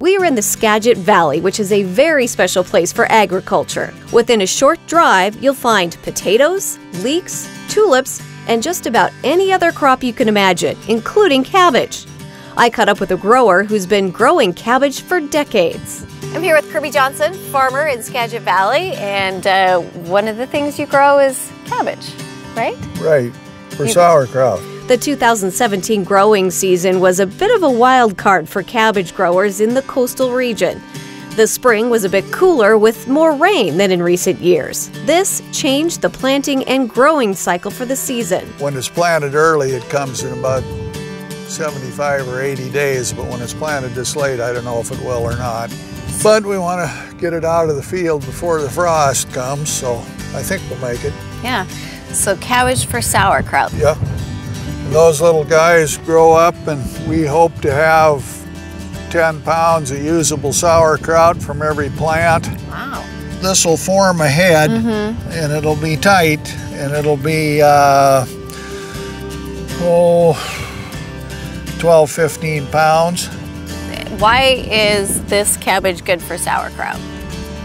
We are in the Skagit Valley, which is a very special place for agriculture. Within a short drive, you'll find potatoes, leeks, tulips, and just about any other crop you can imagine, including cabbage. I caught up with a grower who's been growing cabbage for decades. I'm here with Kirby Johnson, farmer in Skagit Valley, and uh, one of the things you grow is cabbage, right? Right, for You- sauerkraut. The 2017 growing season was a bit of a wild card for cabbage growers in the coastal region. The spring was a bit cooler with more rain than in recent years. This changed the planting and growing cycle for the season. When it's planted early, it comes in about 75 or 80 days, but when it's planted this late, I don't know if it will or not. But we want to get it out of the field before the frost comes, so I think we'll make it. Yeah, so cabbage for sauerkraut. Yeah. Those little guys grow up, and we hope to have 10 pounds of usable sauerkraut from every plant. Wow. This will form a head, and it'll be tight, and it'll be, uh, oh, 12, 15 pounds. Why is this cabbage good for sauerkraut?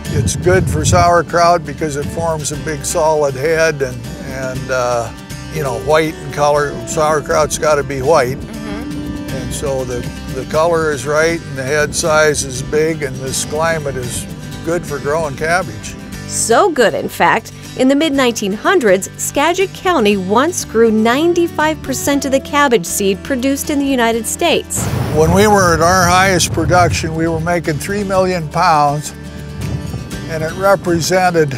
It's good for sauerkraut because it forms a big solid head and, and uh, you know, white in color. Sauerkraut's got to be white. Mm-hmm. And so the, the color is right and the head size is big and this climate is good for growing cabbage. So good, in fact, in the mid 1900s, Skagit County once grew 95% of the cabbage seed produced in the United States. When we were at our highest production, we were making 3 million pounds and it represented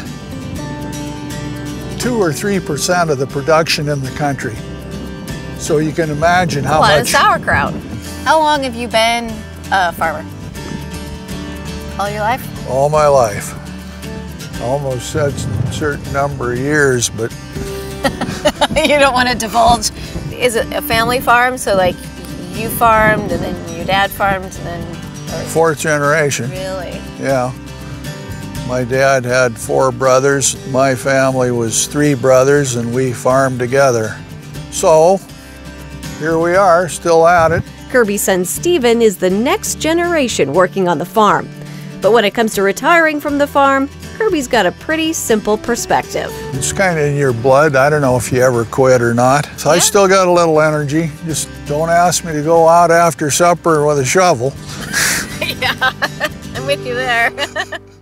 2 or 3% of the production in the country. So you can imagine how a lot of much sauerkraut. How long have you been a farmer? All your life? all my life. Almost said a certain number of years, but you don't want to divulge. Is it a family farm? So, like, you farmed and then your dad farmed and then. fourth generation. Really? Yeah. My dad had four brothers. My family was three brothers, and we farmed together. So here we are, still at it. Kirby's son Steven is the next generation working on the farm. But when it comes to retiring from the farm, Kirby's got a pretty simple perspective. It's kind of in your blood. I don't know if you ever quit or not. So I still got a little energy. Just don't ask me to go out after supper with a shovel. Yeah, I'm with you there.